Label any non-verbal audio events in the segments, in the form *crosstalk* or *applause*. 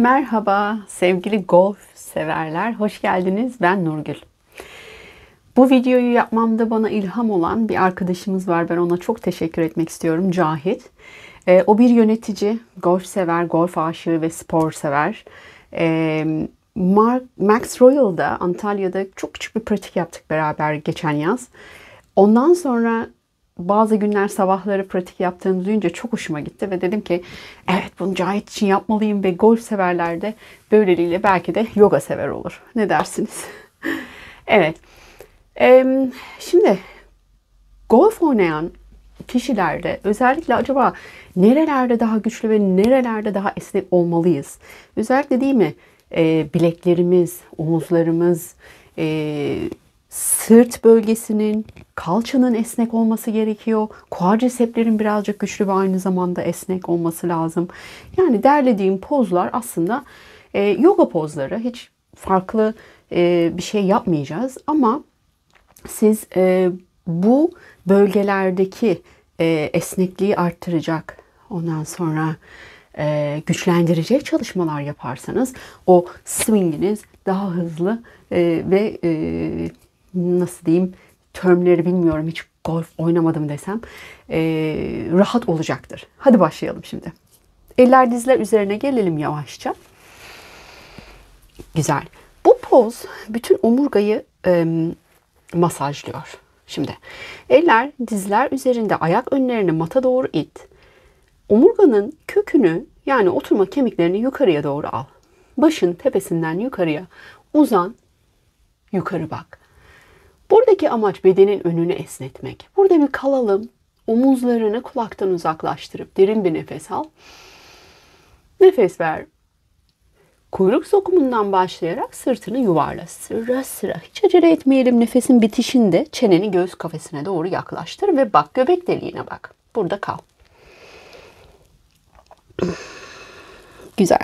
Merhaba sevgili golf severler. Hoş geldiniz. Ben Nurgül. Bu videoyu yapmamda bana ilham olan bir arkadaşımız var. Ben ona çok teşekkür etmek istiyorum. Cahit. Ee, o bir yönetici, golf sever, golf aşığı ve spor sever. Ee, Mark, Max Royal'da Antalya'da çok küçük bir pratik yaptık beraber geçen yaz. Ondan sonra bazı günler sabahları pratik yaptığını duyunca çok hoşuma gitti ve dedim ki evet bunu Cahit için yapmalıyım ve golf severler de böyleliğiyle belki de yoga sever olur. Ne dersiniz? *laughs* evet. Ee, şimdi golf oynayan kişilerde özellikle acaba nerelerde daha güçlü ve nerelerde daha esnek olmalıyız? Özellikle değil mi? Ee, bileklerimiz, omuzlarımız, e, sırt bölgesinin, kalçanın esnek olması gerekiyor. Quadricepslerin birazcık güçlü ve aynı zamanda esnek olması lazım. Yani derlediğim pozlar aslında e, yoga pozları. Hiç farklı e, bir şey yapmayacağız ama siz e, bu bölgelerdeki e, esnekliği arttıracak, ondan sonra e, güçlendirecek çalışmalar yaparsanız o swinginiz daha hızlı e, ve e, nasıl diyeyim termleri bilmiyorum hiç golf oynamadım desem e, rahat olacaktır. Hadi başlayalım şimdi. Eller dizler üzerine gelelim yavaşça. Güzel. Bu poz bütün omurgayı e, masajlıyor. Şimdi eller dizler üzerinde ayak önlerini mata doğru it. Omurganın kökünü yani oturma kemiklerini yukarıya doğru al. Başın tepesinden yukarıya uzan, yukarı bak. Buradaki amaç bedenin önünü esnetmek. Burada bir kalalım. Omuzlarını kulaktan uzaklaştırıp derin bir nefes al. Nefes ver. Kuyruk sokumundan başlayarak sırtını yuvarla. Sıra sıra. Hiç acele etmeyelim. Nefesin bitişinde çeneni göğüs kafesine doğru yaklaştır ve bak göbek deliğine bak. Burada kal. Güzel.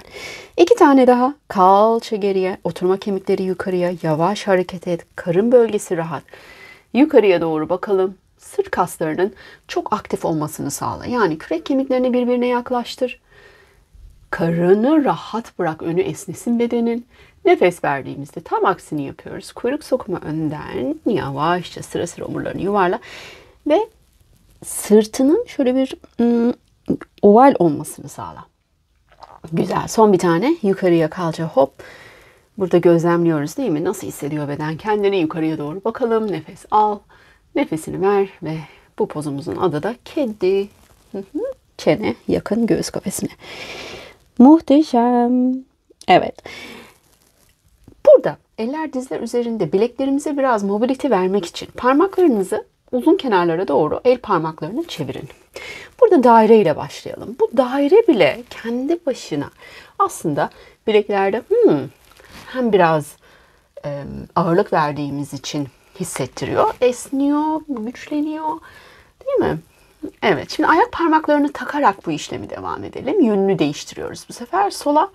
İki tane daha. Kalça geriye, oturma kemikleri yukarıya, yavaş hareket et. Karın bölgesi rahat. Yukarıya doğru bakalım. Sırt kaslarının çok aktif olmasını sağla. Yani kürek kemiklerini birbirine yaklaştır. Karını rahat bırak. Önü esnesin bedenin. Nefes verdiğimizde tam aksini yapıyoruz. Kuyruk sokuma önden yavaşça sıra sıra omurlarını yuvarla. Ve sırtının şöyle bir ım, oval olmasını sağla. Güzel. Son bir tane. Yukarıya kalça hop. Burada gözlemliyoruz değil mi? Nasıl hissediyor beden? Kendini yukarıya doğru bakalım. Nefes al. Nefesini ver ve bu pozumuzun adı da kedi. Çene yakın göğüs kafesine. Muhteşem. Evet. Burada eller dizler üzerinde bileklerimize biraz mobilite vermek için parmaklarınızı uzun kenarlara doğru el parmaklarını çevirin. Burada daire ile başlayalım. Bu daire bile kendi başına aslında bileklerde hmm, hem biraz e, ağırlık verdiğimiz için hissettiriyor. Esniyor, güçleniyor. Değil mi? Evet. Şimdi ayak parmaklarını takarak bu işlemi devam edelim. Yönünü değiştiriyoruz bu sefer. Sola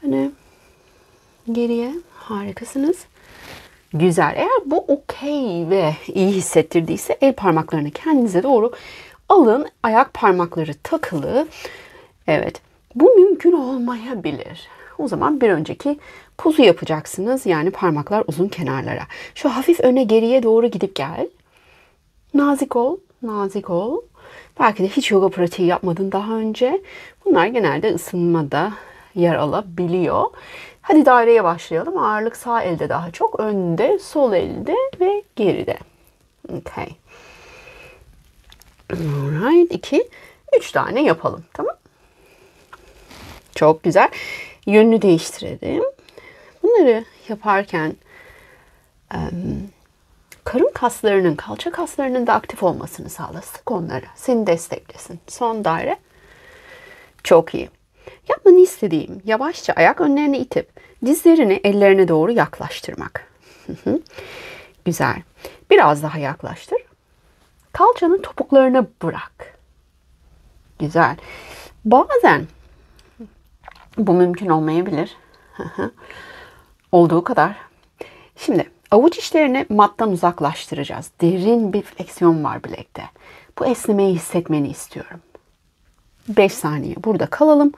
hani geriye harikasınız. Güzel. Eğer bu okey ve iyi hissettirdiyse el parmaklarını kendinize doğru alın. Ayak parmakları takılı. Evet. Bu mümkün olmayabilir. O zaman bir önceki puzu yapacaksınız. Yani parmaklar uzun kenarlara. Şu hafif öne geriye doğru gidip gel. Nazik ol, nazik ol. Belki de hiç yoga pratiği yapmadın daha önce. Bunlar genelde ısınmada yer alabiliyor. Hadi daireye başlayalım. Ağırlık sağ elde daha çok. Önde, sol elde ve geride. Okay. Alright. iki, üç tane yapalım. Tamam. Çok güzel. Yönünü değiştirelim. Bunları yaparken karın kaslarının, kalça kaslarının da aktif olmasını sağla. Sık onları. Seni desteklesin. Son daire. Çok iyi. Yapmanı istediğim yavaşça ayak önlerini itip dizlerini ellerine doğru yaklaştırmak. Güzel. Biraz daha yaklaştır. Kalçanın topuklarını bırak. Güzel. Bazen bu mümkün olmayabilir. Olduğu kadar. Şimdi avuç içlerini mattan uzaklaştıracağız. Derin bir fleksiyon var bilekte. Bu esnemeyi hissetmeni istiyorum. 5 saniye burada kalalım.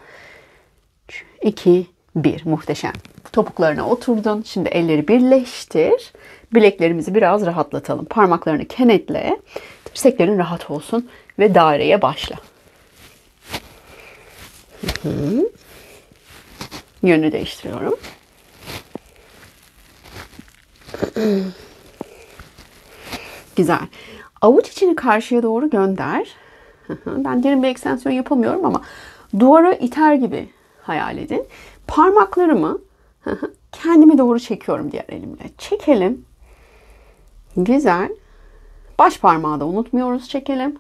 2, 1. Muhteşem. Topuklarına oturdun. Şimdi elleri birleştir. Bileklerimizi biraz rahatlatalım. Parmaklarını kenetle. Dirseklerin rahat olsun. Ve daireye başla. Hı hı. Yönü değiştiriyorum. Güzel. Avuç içini karşıya doğru gönder. Ben derin bir ekstensiyon yapamıyorum ama duvara iter gibi hayal edin. Parmaklarımı kendime doğru çekiyorum diğer elimle. Çekelim. Güzel. Baş parmağı da unutmuyoruz çekelim.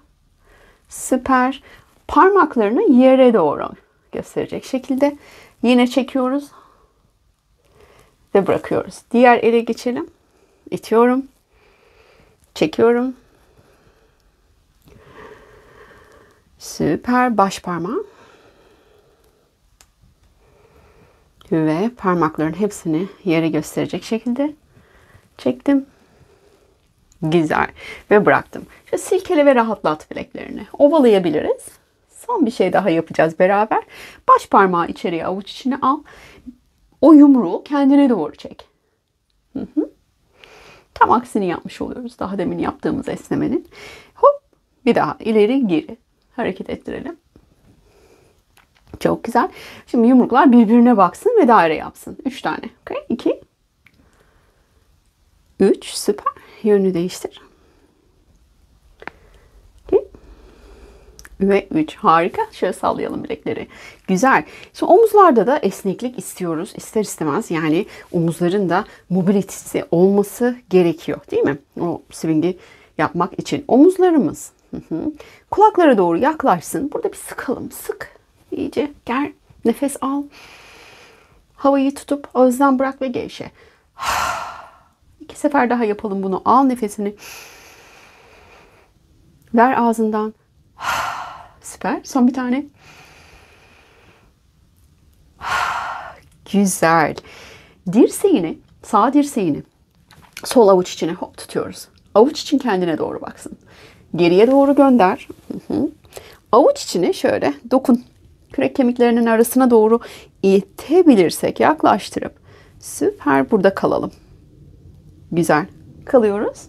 Süper. Parmaklarını yere doğru gösterecek şekilde yine çekiyoruz ve bırakıyoruz. Diğer ele geçelim. İtiyorum. Çekiyorum. Süper baş parmağı. Ve parmakların hepsini yere gösterecek şekilde çektim. Güzel. Ve bıraktım. Şöyle silkele ve rahatlat bileklerini. Ovalayabiliriz. Son bir şey daha yapacağız beraber. Baş parmağı içeriye avuç içine al. O yumruğu kendine doğru çek. Hı hı. Tam aksini yapmış oluyoruz. Daha demin yaptığımız esnemenin. Hop bir daha ileri geri hareket ettirelim. Çok güzel. Şimdi yumruklar birbirine baksın ve daire yapsın. Üç tane. Okay. İki. Üç. Süper. Yönünü değiştir. İki. Ve üç. Harika. Şöyle sallayalım bilekleri. Güzel. Şimdi omuzlarda da esneklik istiyoruz. İster istemez yani omuzların da mobilitesi olması gerekiyor. Değil mi? O swing'i yapmak için. Omuzlarımız kulaklara doğru yaklaşsın. Burada bir sıkalım. Sık. İyice gel. Nefes al. Havayı tutup ağızdan bırak ve gevşe. İki sefer daha yapalım bunu. Al nefesini. Ver ağzından. *sighs* Süper. Son bir tane. *sighs* Güzel. Dirseğini, sağ dirseğini sol avuç içine hop tutuyoruz. Avuç için kendine doğru baksın. Geriye doğru gönder. Avuç içine şöyle dokun. Kürek kemiklerinin arasına doğru itebilirsek yaklaştırıp süper burada kalalım. Güzel. Kalıyoruz.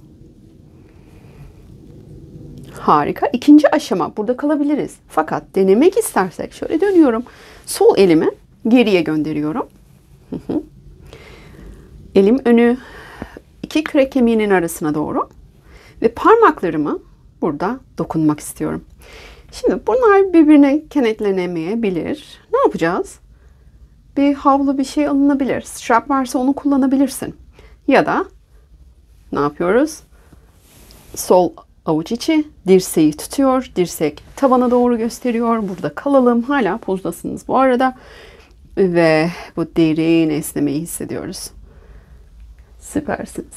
Harika. İkinci aşama burada kalabiliriz. Fakat denemek istersek şöyle dönüyorum. Sol elimi geriye gönderiyorum. Elim önü iki kürek kemiğinin arasına doğru ve parmaklarımı burada dokunmak istiyorum. Şimdi bunlar birbirine kenetlenemeyebilir. Ne yapacağız? Bir havlu bir şey alınabilir. Strap varsa onu kullanabilirsin. Ya da ne yapıyoruz? Sol avuç içi dirseği tutuyor. Dirsek tavana doğru gösteriyor. Burada kalalım. Hala pozdasınız bu arada. Ve bu derin esnemeyi hissediyoruz. Süpersiniz.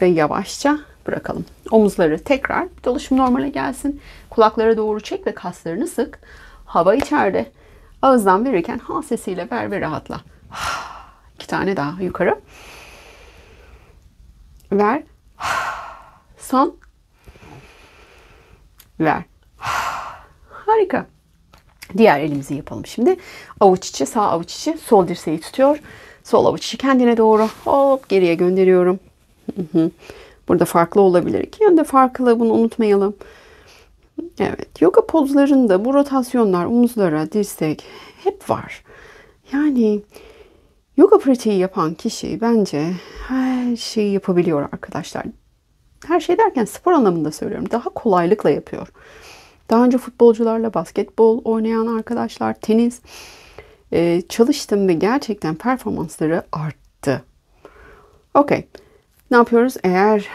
Ve yavaşça bırakalım. Omuzları tekrar dolaşım normale gelsin. Kulaklara doğru çek ve kaslarını sık. Hava içeride. Ağızdan verirken ha sesiyle ver ve rahatla. *sighs* İki tane daha yukarı. Ver. Son. Ver. Harika. Diğer elimizi yapalım şimdi. Avuç içi, sağ avuç içi, sol dirseği tutuyor. Sol avuç içi kendine doğru hop geriye gönderiyorum. Burada farklı olabilir. İki yönde farklı bunu unutmayalım. Evet, yoga pozlarında bu rotasyonlar omuzlara, dirsek hep var. Yani yoga pratiği yapan kişi bence her şeyi yapabiliyor arkadaşlar. Her şey derken spor anlamında söylüyorum. Daha kolaylıkla yapıyor. Daha önce futbolcularla basketbol oynayan arkadaşlar, tenis e, çalıştım ve gerçekten performansları arttı. Okey. Ne yapıyoruz? Eğer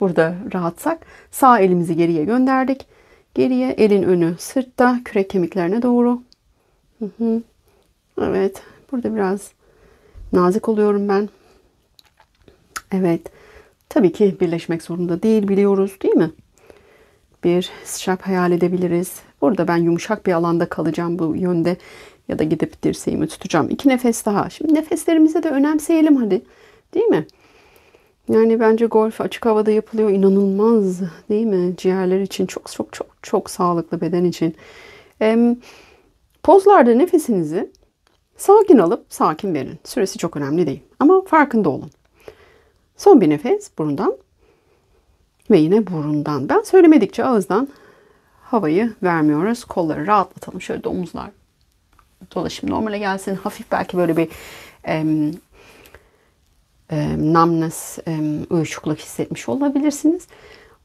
burada rahatsak sağ elimizi geriye gönderdik. Geriye elin önü sırtta kürek kemiklerine doğru. Hı hı. Evet. Burada biraz nazik oluyorum ben. Evet. Tabii ki birleşmek zorunda değil biliyoruz değil mi? Bir strap hayal edebiliriz. Burada ben yumuşak bir alanda kalacağım bu yönde. Ya da gidip dirseğimi tutacağım. İki nefes daha. Şimdi nefeslerimize de önemseyelim hadi. Değil mi? Yani bence golf açık havada yapılıyor. İnanılmaz değil mi? Ciğerler için çok çok çok çok sağlıklı beden için. E, pozlarda nefesinizi Sakin alıp sakin verin. Süresi çok önemli değil. Ama farkında olun. Son bir nefes burundan. Ve yine burundan. Ben söylemedikçe ağızdan havayı vermiyoruz. Kolları rahatlatalım. Şöyle de omuzlar dolaşım normale gelsin. Hafif belki böyle bir em, em, numbness, em, uyuşukluk hissetmiş olabilirsiniz.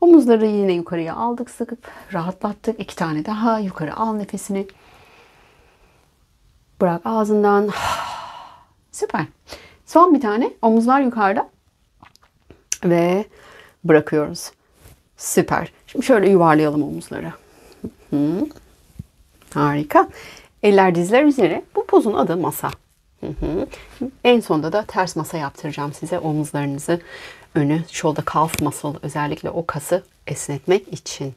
Omuzları yine yukarıya aldık sıkıp rahatlattık. İki tane daha yukarı al nefesini. Bırak ağzından. *sighs* Süper. Son bir tane omuzlar yukarıda. Ve bırakıyoruz. Süper. Şimdi şöyle yuvarlayalım omuzları. Harika. Eller dizler üzeri. Bu pozun adı masa. En sonunda da ters masa yaptıracağım size omuzlarınızı önü, shoulder calf muscle özellikle o kası esnetmek için.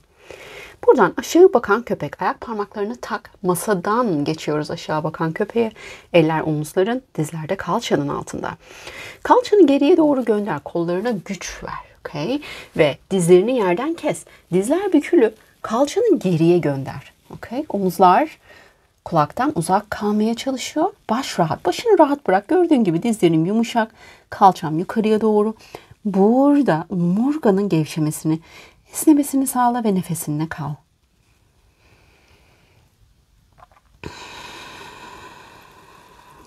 Buradan aşağı bakan köpek ayak parmaklarını tak. Masadan geçiyoruz aşağı bakan köpeğe. Eller omuzların, dizlerde kalçanın altında. Kalçanı geriye doğru gönder. Kollarına güç ver. Okay? Ve dizlerini yerden kes. Dizler bükülü. Kalçanı geriye gönder. Okay? Omuzlar kulaktan uzak kalmaya çalışıyor. Baş rahat. Başını rahat bırak. Gördüğün gibi dizlerim yumuşak. Kalçam yukarıya doğru. Burada omurganın gevşemesini, esnemesini sağla ve nefesinle kal.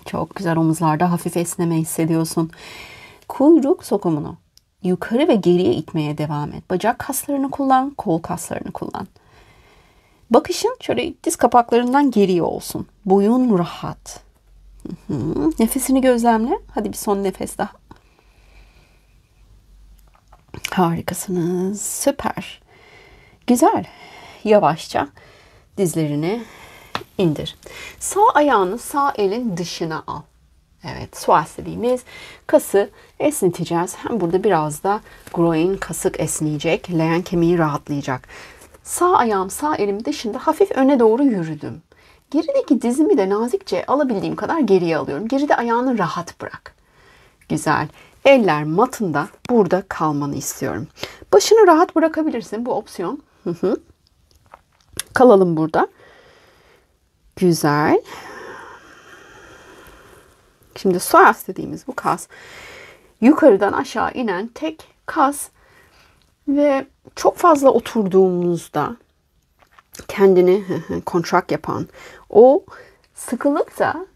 Çok güzel omuzlarda hafif esneme hissediyorsun. Kuyruk sokumunu yukarı ve geriye itmeye devam et. Bacak kaslarını kullan, kol kaslarını kullan. Bakışın şöyle diz kapaklarından geriye olsun. Boyun rahat. Hı hı. Nefesini gözlemle. Hadi bir son nefes daha. Harikasınız. Süper. Güzel. Yavaşça dizlerini indir. Sağ ayağını sağ elin dışına al. Evet, psoas dediğimiz kası esneteceğiz. Hem burada biraz da groin kasık esneyecek. Leğen kemiği rahatlayacak. Sağ ayağım sağ elim dışında hafif öne doğru yürüdüm. Gerideki dizimi de nazikçe alabildiğim kadar geriye alıyorum. Geride ayağını rahat bırak. Güzel. Eller matında burada kalmanı istiyorum. Başını rahat bırakabilirsin. Bu opsiyon. Kalalım burada. Güzel. Şimdi psoas dediğimiz bu kas yukarıdan aşağı inen tek kas ve çok fazla oturduğumuzda kendini kontrak yapan o sıkılık da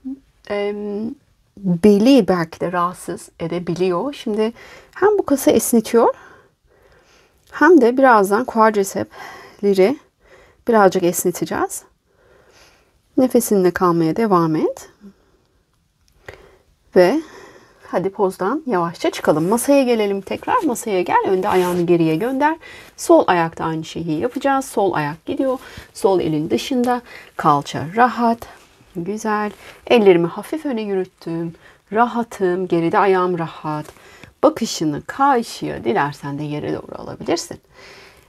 beli belki de rahatsız edebiliyor. Şimdi hem bu kası esnetiyor hem de birazdan quadricepsleri birazcık esneteceğiz. Nefesinle kalmaya devam et. Ve hadi pozdan yavaşça çıkalım. Masaya gelelim tekrar. Masaya gel. Önde ayağını geriye gönder. Sol ayakta aynı şeyi yapacağız. Sol ayak gidiyor. Sol elin dışında. Kalça rahat. Güzel. Ellerimi hafif öne yürüttüm. Rahatım. Geride ayağım rahat. Bakışını karşıya dilersen de yere doğru alabilirsin.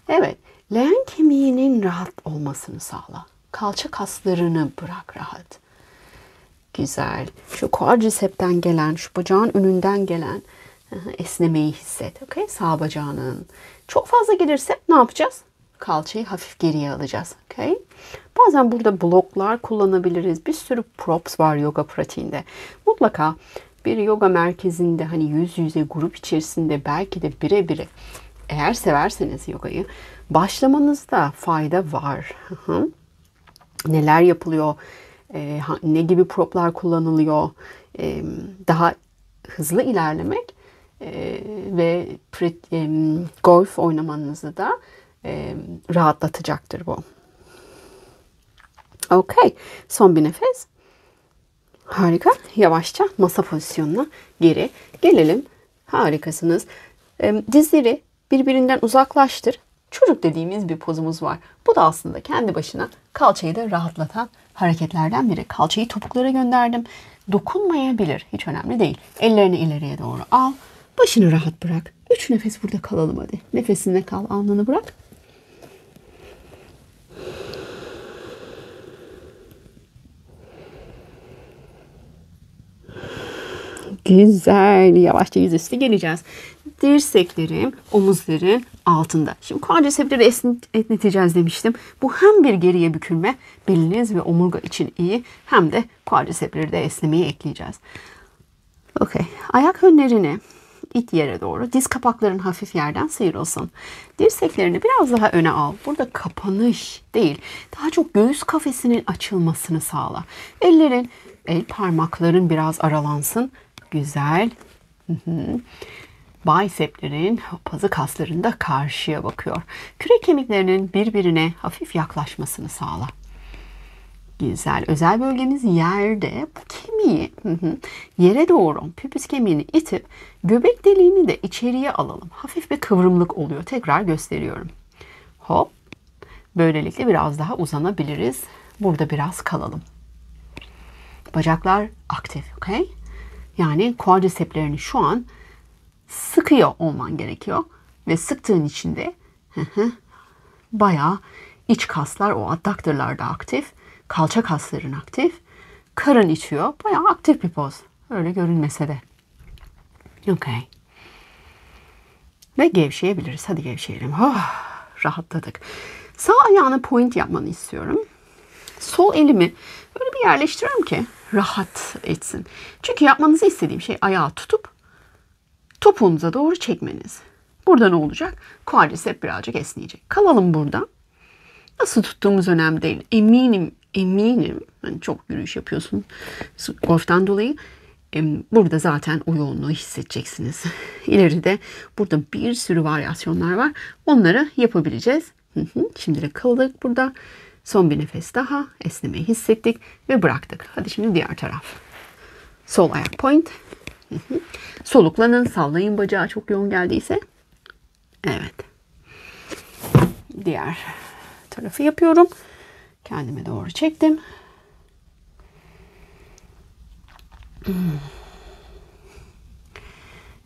Evet. Leğen kemiğinin rahat olmasını sağla. Kalça kaslarını bırak rahat. Güzel. Şu quadricepten gelen, şu bacağın önünden gelen esnemeyi hisset. Okay? Sağ bacağının. Çok fazla gelirse ne yapacağız? Kalçayı hafif geriye alacağız. Okay? Bazen burada bloklar kullanabiliriz. Bir sürü props var yoga pratiğinde. Mutlaka bir yoga merkezinde hani yüz yüze grup içerisinde belki de bire bire eğer severseniz yogayı başlamanızda fayda var. Neler yapılıyor? ne gibi proplar kullanılıyor, daha hızlı ilerlemek ve golf oynamanızı da e, rahatlatacaktır bu. Okey. Son bir nefes. Harika. Yavaşça masa pozisyonuna geri gelelim. Harikasınız. E, dizleri birbirinden uzaklaştır. Çocuk dediğimiz bir pozumuz var. Bu da aslında kendi başına kalçayı da rahatlatan hareketlerden biri. Kalçayı topuklara gönderdim. Dokunmayabilir. Hiç önemli değil. Ellerini ileriye doğru al. Başını rahat bırak. Üç nefes burada kalalım hadi. Nefesinde kal. Alnını bırak. Güzel. Yavaşça yüzüstü geleceğiz. dirseklerim omuzların altında. Şimdi quadricepsleri esneteceğiz demiştim. Bu hem bir geriye bükülme beliniz ve omurga için iyi hem de quadricepsleri de esnemeyi ekleyeceğiz. Okey. Ayak önlerini it yere doğru. Diz kapakların hafif yerden sıyrılsın. Dirseklerini biraz daha öne al. Burada kapanış değil. Daha çok göğüs kafesinin açılmasını sağla. Ellerin, el parmakların biraz aralansın. Güzel. Hı hı. Biceplerin pazı kaslarında karşıya bakıyor. Kürek kemiklerinin birbirine hafif yaklaşmasını sağla. Güzel. Özel bölgemiz yerde. Bu kemiği yere doğru püpüs kemiğini itip göbek deliğini de içeriye alalım. Hafif bir kıvrımlık oluyor. Tekrar gösteriyorum. Hop. Böylelikle biraz daha uzanabiliriz. Burada biraz kalalım. Bacaklar aktif. Okay? Yani quadricepslerini şu an sıkıyor olman gerekiyor. Ve sıktığın içinde hı hı, bayağı iç kaslar o adductorlar da aktif. Kalça kasların aktif. Karın içiyor. Bayağı aktif bir poz. Öyle görünmese de. Okay. Ve gevşeyebiliriz. Hadi gevşeyelim. Oh, rahatladık. Sağ ayağını point yapmanı istiyorum. Sol elimi böyle bir yerleştiriyorum ki rahat etsin. Çünkü yapmanızı istediğim şey ayağı tutup topuğunuza doğru çekmeniz. Burada ne olacak? Quadriceps birazcık esneyecek. Kalalım burada. Nasıl tuttuğumuz önemli değil. Eminim, eminim. Yani çok yürüyüş yapıyorsun golften dolayı. Burada zaten o yoğunluğu hissedeceksiniz. *laughs* İleride burada bir sürü varyasyonlar var. Onları yapabileceğiz. Şimdilik kaldık burada. Son bir nefes daha. Esnemeyi hissettik ve bıraktık. Hadi şimdi diğer taraf. Sol ayak point. Soluklanın, sallayın bacağı çok yoğun geldiyse. Evet. Diğer tarafı yapıyorum. Kendime doğru çektim.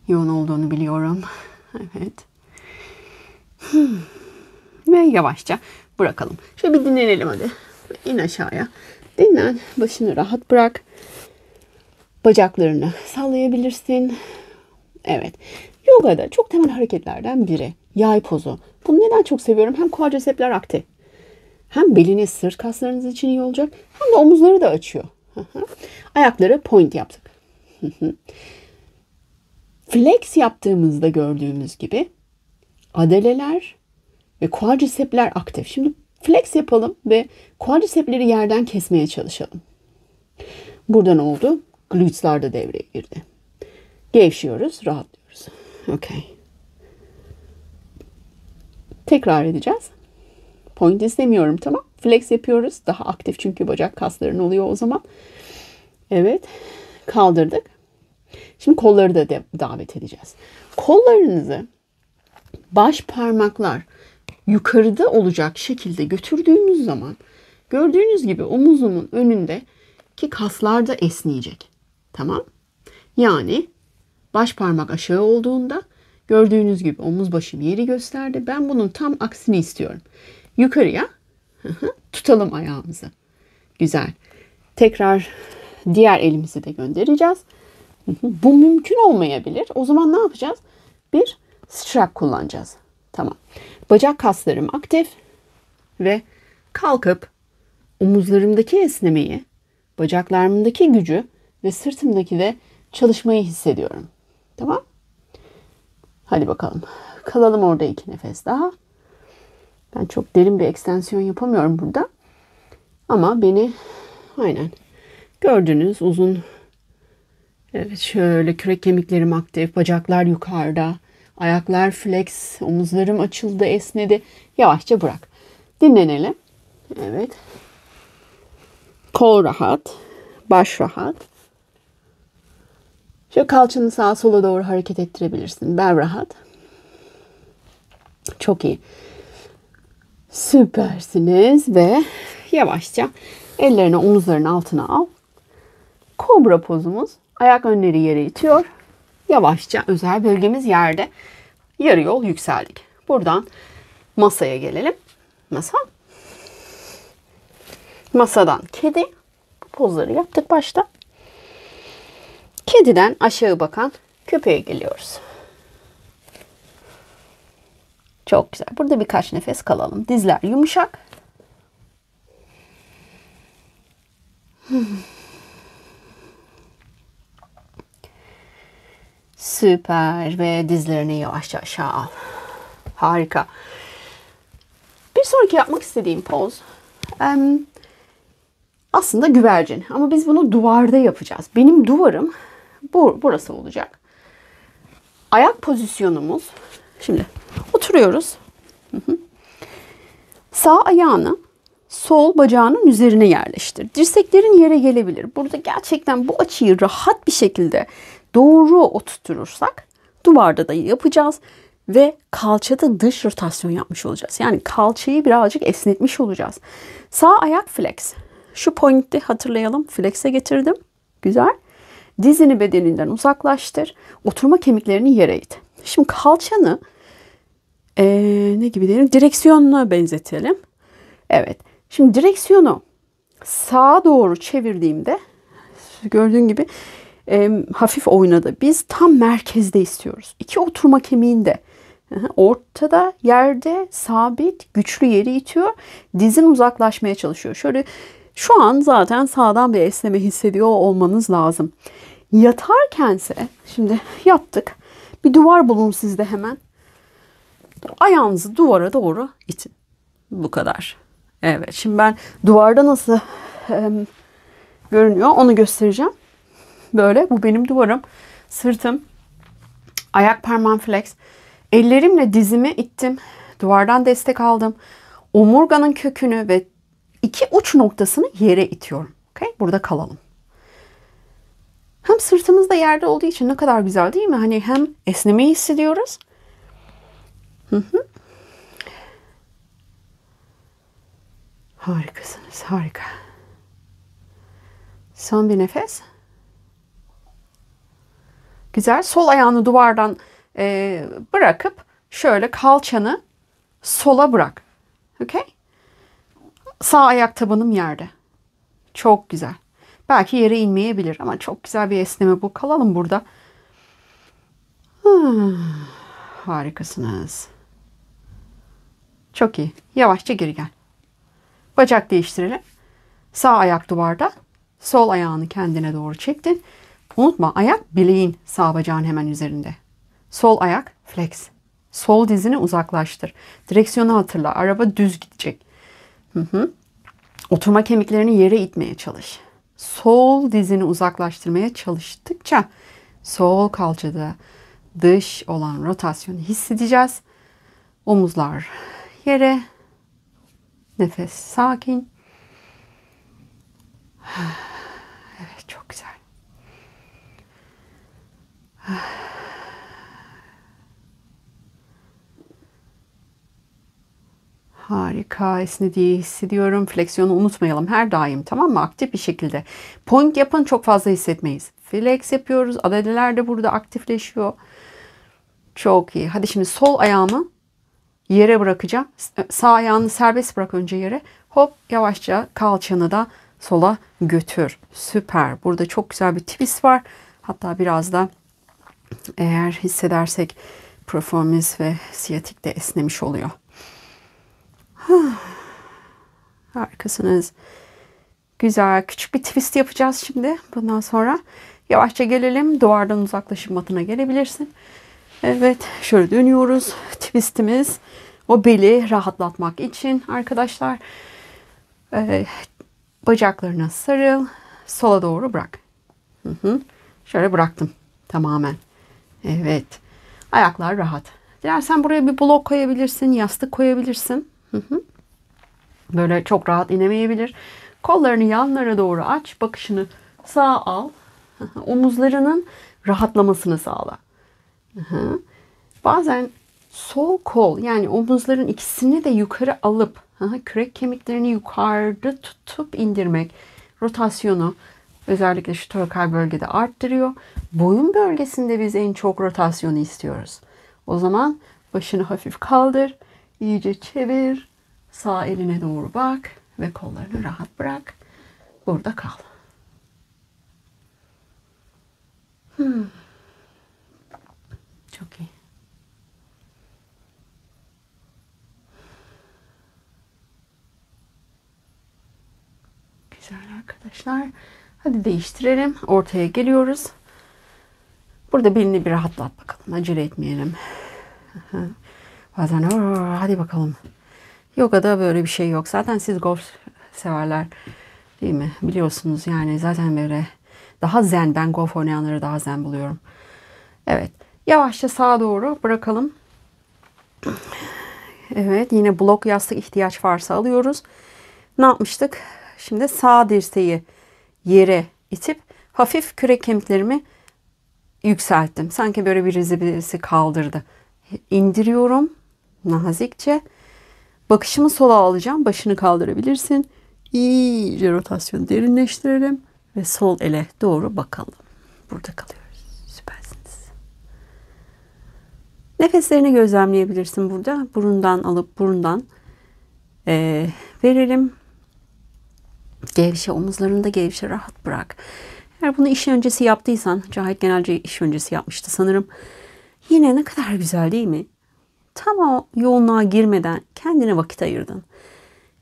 Yoğun olduğunu biliyorum. Evet. Ve yavaşça bırakalım. Şöyle bir dinlenelim hadi. İn aşağıya. Dinlen. Başını rahat bırak. Bacaklarını sallayabilirsin. Evet. Yogada çok temel hareketlerden biri. Yay pozu. Bunu neden çok seviyorum? Hem quadricepsler aktif. Hem beliniz, sırt kaslarınız için iyi olacak. Hem de omuzları da açıyor. Ayakları point yaptık. Flex yaptığımızda gördüğümüz gibi adeleler ve quadricepsler aktif. Şimdi flex yapalım ve quadricepsleri yerden kesmeye çalışalım. Burada ne oldu? Gluteslar da devreye girdi. Gevşiyoruz, rahatlıyoruz. Okay. Tekrar edeceğiz. Point istemiyorum tamam. Flex yapıyoruz. Daha aktif çünkü bacak kasların oluyor o zaman. Evet. Kaldırdık. Şimdi kolları da davet edeceğiz. Kollarınızı baş parmaklar yukarıda olacak şekilde götürdüğümüz zaman gördüğünüz gibi omuzumun önünde ki kaslar da esneyecek. Tamam? Yani baş parmak aşağı olduğunda gördüğünüz gibi omuz başım yeri gösterdi. Ben bunun tam aksini istiyorum. Yukarıya tutalım ayağımızı. Güzel. Tekrar diğer elimizi de göndereceğiz. Bu mümkün olmayabilir. O zaman ne yapacağız? Bir strap kullanacağız. Tamam. Bacak kaslarım aktif ve kalkıp omuzlarımdaki esnemeyi, bacaklarımdaki gücü ve sırtımdaki de çalışmayı hissediyorum. Tamam? Hadi bakalım. Kalalım orada iki nefes daha. Ben çok derin bir ekstensiyon yapamıyorum burada. Ama beni aynen gördünüz uzun evet şöyle kürek kemiklerim aktif, bacaklar yukarıda, ayaklar flex, omuzlarım açıldı, esnedi. Yavaşça bırak. Dinlenelim. Evet. Kol rahat, baş rahat. Şöyle kalçanı sağa sola doğru hareket ettirebilirsin. Bel rahat. Çok iyi. Süpersiniz ve yavaşça ellerini omuzların altına al. Kobra pozumuz. Ayak önleri yere itiyor. Yavaşça özel bölgemiz yerde. Yarı yol yükseldik. Buradan masaya gelelim. Masa. Masadan kedi. Pozları yaptık başta. Kediden aşağı bakan köpeğe geliyoruz. Çok güzel. Burada birkaç nefes kalalım. Dizler yumuşak. Süper ve dizlerini yavaşça aşağı al. Harika. Bir sonraki yapmak istediğim poz aslında güvercin ama biz bunu duvarda yapacağız. Benim duvarım bu, burası olacak. Ayak pozisyonumuz şimdi oturuyoruz. Sağ ayağını sol bacağının üzerine yerleştir. Dirseklerin yere gelebilir. Burada gerçekten bu açıyı rahat bir şekilde doğru oturturursak duvarda da yapacağız ve kalçada dış rotasyon yapmış olacağız. Yani kalçayı birazcık esnetmiş olacağız. Sağ ayak flex. Şu pointi hatırlayalım. Flex'e getirdim. Güzel. Dizini bedeninden uzaklaştır. Oturma kemiklerini yere it. Şimdi kalçanı ee, ne gibi diyelim? Direksiyonuna benzetelim. Evet. Şimdi direksiyonu sağa doğru çevirdiğimde gördüğün gibi e, hafif oynadı. Biz tam merkezde istiyoruz. İki oturma kemiğinde ortada yerde sabit güçlü yeri itiyor. Dizin uzaklaşmaya çalışıyor. Şöyle şu an zaten sağdan bir esneme hissediyor olmanız lazım. Yatarkense şimdi yattık. Bir duvar bulun sizde hemen. Ayağınızı duvara doğru itin. Bu kadar. Evet şimdi ben duvarda nasıl e, görünüyor onu göstereceğim. Böyle bu benim duvarım. Sırtım. Ayak parmağım flex. Ellerimle dizimi ittim. Duvardan destek aldım. Omurganın kökünü ve iki uç noktasını yere itiyorum. Okay? Burada kalalım. Hem sırtımız da yerde olduğu için ne kadar güzel değil mi? Hani hem esnemeyi hissediyoruz. Harikasınız, harika. Son bir nefes. Güzel. Sol ayağını duvardan e, bırakıp şöyle kalçanı sola bırak. Okay? Sağ ayak tabanım yerde. Çok güzel. Belki yere inmeyebilir ama çok güzel bir esneme bu. Kalalım burada. Hmm, harikasınız. Çok iyi. Yavaşça geri gel. Bacak değiştirelim. Sağ ayak duvarda. Sol ayağını kendine doğru çektin. Unutma ayak bileğin sağ bacağın hemen üzerinde. Sol ayak flex. Sol dizini uzaklaştır. Direksiyonu hatırla. Araba düz gidecek. Hı hı. Oturma kemiklerini yere itmeye çalış. Sol dizini uzaklaştırmaya çalıştıkça sol kalçada dış olan rotasyonu hissedeceğiz. Omuzlar yere. Nefes sakin. *sighs* Evet çok güzel. *sighs* Harika esnediği hissediyorum. Fleksiyonu unutmayalım her daim tamam mı? Aktif bir şekilde. Point yapın çok fazla hissetmeyiz. Flex yapıyoruz. Adedeler de burada aktifleşiyor. Çok iyi. Hadi şimdi sol ayağımı yere bırakacağım. Sağ ayağını serbest bırak önce yere. Hop yavaşça kalçanı da sola götür. Süper. Burada çok güzel bir twist var. Hatta biraz da eğer hissedersek proformis ve siyatik de esnemiş oluyor. *sighs* Harikasınız. Güzel. Küçük bir twist yapacağız şimdi. Bundan sonra yavaşça gelelim. Duvardan uzaklaşıp matına gelebilirsin. Evet. Şöyle dönüyoruz. Twistimiz o beli rahatlatmak için arkadaşlar. Ee, bacaklarına sarıl. Sola doğru bırak. Hı hı. Şöyle bıraktım. Tamamen. Evet. Ayaklar rahat. Dilersen buraya bir blok koyabilirsin. Yastık koyabilirsin. Hı hı. Böyle çok rahat inemeyebilir. Kollarını yanlara doğru aç. Bakışını sağa al. Omuzlarının rahatlamasını sağla. Hı. Bazen sol kol yani omuzların ikisini de yukarı alıp hı, kürek kemiklerini yukarıda tutup indirmek rotasyonu özellikle şu torakal bölgede arttırıyor. Boyun bölgesinde biz en çok rotasyonu istiyoruz. O zaman başını hafif kaldır, iyice çevir, sağ eline doğru bak ve kollarını rahat bırak. Burada kal. Hmm. Çok iyi. Güzel arkadaşlar. Hadi değiştirelim. Ortaya geliyoruz. Burada belini bir rahatlat bakalım. Acele etmeyelim. Bazen hadi bakalım. Yoga'da böyle bir şey yok. Zaten siz golf severler değil mi? Biliyorsunuz yani zaten böyle daha zen. Ben golf oynayanları daha zen buluyorum. Evet. Yavaşça sağa doğru bırakalım. Evet yine blok yastık ihtiyaç varsa alıyoruz. Ne yapmıştık? Şimdi sağ dirseği yere itip hafif kürek kemiklerimi yükselttim. Sanki böyle birisi birisi kaldırdı. İndiriyorum nazikçe. Bakışımı sola alacağım. Başını kaldırabilirsin. İyice rotasyonu derinleştirelim ve sol ele doğru bakalım. Burada kalıyoruz. Süpersiniz. Nefeslerini gözlemleyebilirsin burada. Burundan alıp burundan e, verelim. Gevşe, omuzlarında gevşe, rahat bırak. Eğer bunu iş öncesi yaptıysan, Cahit genelce iş öncesi yapmıştı sanırım. Yine ne kadar güzel değil mi? Tam o yoğunluğa girmeden kendine vakit ayırdın.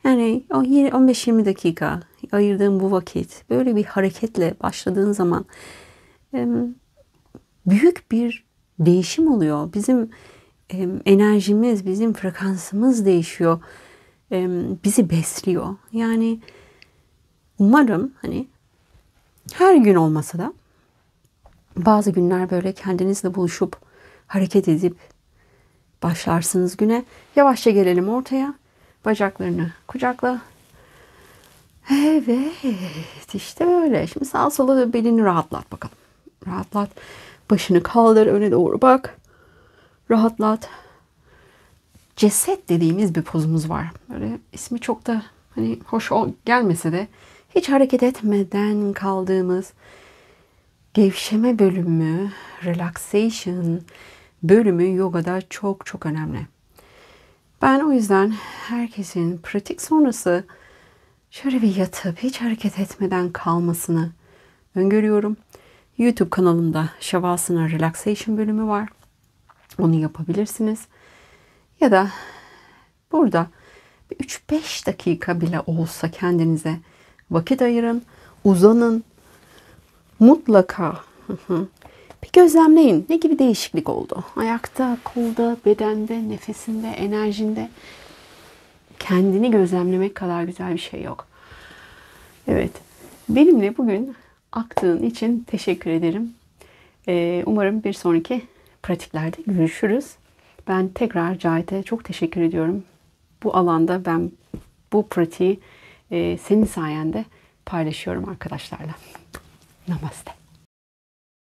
Yani o 15-20 dakika ayırdığın bu vakit böyle bir hareketle başladığın zaman büyük bir değişim oluyor. Bizim enerjimiz, bizim frekansımız değişiyor. Bizi besliyor. Yani umarım hani her gün olmasa da bazı günler böyle kendinizle buluşup hareket edip başlarsınız güne. Yavaşça gelelim ortaya. Bacaklarını kucakla. Evet işte böyle. Şimdi sağ sola belini rahatlat bakalım. Rahatlat. Başını kaldır öne doğru bak. Rahatlat. Ceset dediğimiz bir pozumuz var. Böyle ismi çok da hani hoş gelmese de hiç hareket etmeden kaldığımız gevşeme bölümü, relaxation bölümü yogada çok çok önemli. Ben o yüzden herkesin pratik sonrası şöyle bir yatıp hiç hareket etmeden kalmasını öngörüyorum. YouTube kanalımda Shavasana Relaxation bölümü var. Onu yapabilirsiniz. Ya da burada 3-5 dakika bile olsa kendinize vakit ayırın, uzanın. Mutlaka bir gözlemleyin. Ne gibi değişiklik oldu? Ayakta, kolda, bedende, nefesinde, enerjinde. Kendini gözlemlemek kadar güzel bir şey yok. Evet. Benimle bugün aktığın için teşekkür ederim. Ee, umarım bir sonraki pratiklerde görüşürüz. Ben tekrar Cahit'e çok teşekkür ediyorum. Bu alanda ben bu pratiği e, senin sayende paylaşıyorum arkadaşlarla. Namaste.